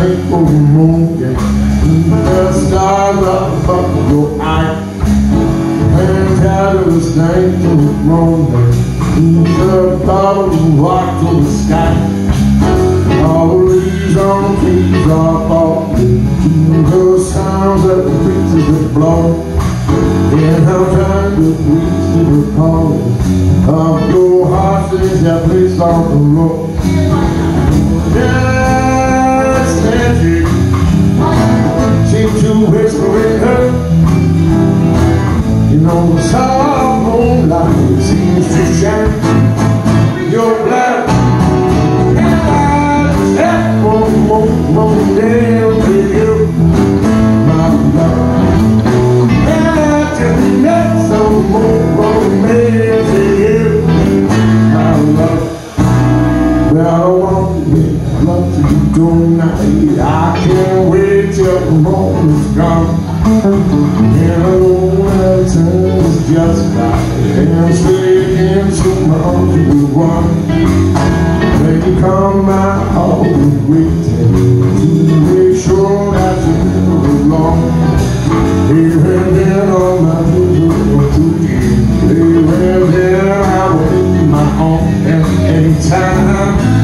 the moon yeah. The stars up up your eye Hands out of the night to the yeah. Bottom to the sky All leaves on trees are falling The sounds of the breezes that blow And how time to reach to the call Of your heart since that place on the road Yes, You know the soft moonlight seems to shine Your black And I just have one more, more so much we want. When you come out, I'll be waiting to make sure that you belong. Even then, all my I my own. Anytime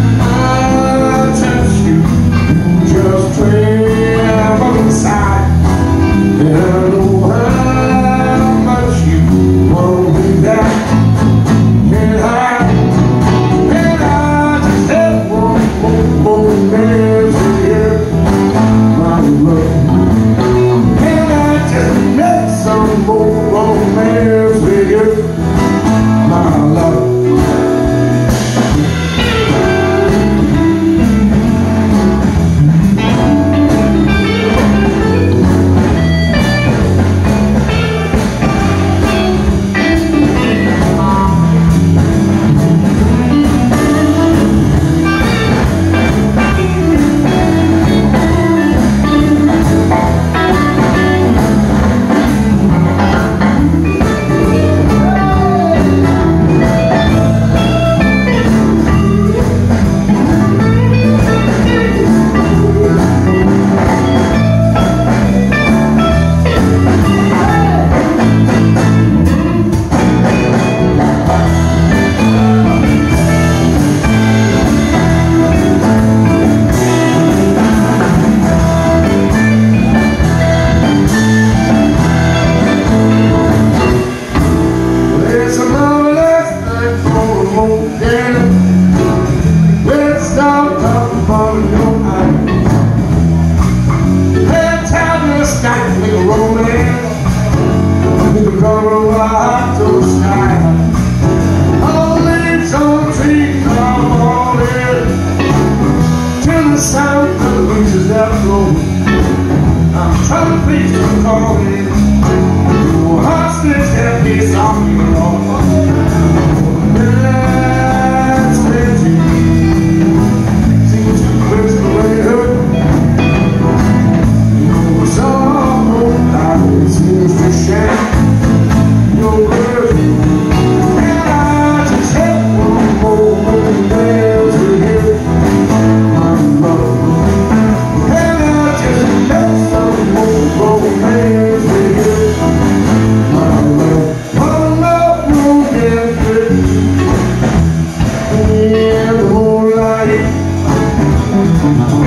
to please you calling. Your hostage have me softly That's Oh